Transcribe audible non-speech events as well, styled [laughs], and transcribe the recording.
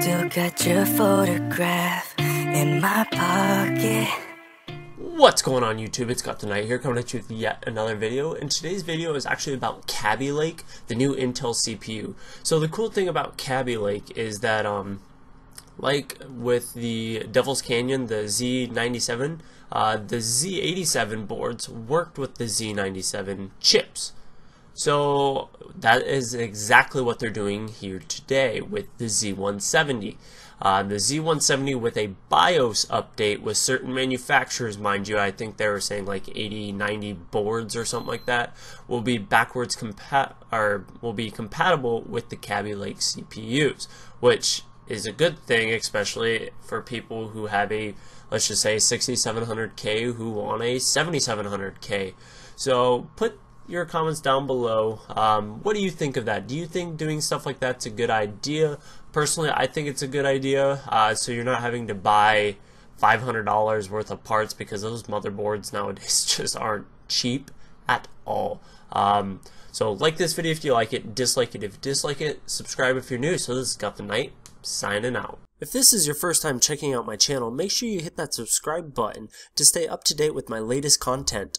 Still got your photograph in my pocket. What's going on YouTube? It's GuthanNight here coming at you with yet another video and today's video is actually about Kaby Lake, the new Intel CPU. So the cool thing about Kaby Lake is that um like with the Devil's Canyon, the Z97, uh, the Z87 boards worked with the Z97 chips. So that is exactly what they're doing here today with the Z170. Uh, the Z170 with a BIOS update with certain manufacturers, mind you, I think they were saying like 80, 90 boards or something like that, will be backwards compat or will be compatible with the Kaby Lake CPUs, which is a good thing, especially for people who have a let's just say 6700K who want a 7700K. So put your comments down below. Um, what do you think of that? Do you think doing stuff like that's a good idea? Personally, I think it's a good idea. Uh, so you're not having to buy $500 worth of parts because those motherboards nowadays [laughs] just aren't cheap at all. Um, so like this video if you like it, dislike it if you dislike it, subscribe if you're new. So this is GuthanNight, signing out. If this is your first time checking out my channel, make sure you hit that subscribe button to stay up to date with my latest content.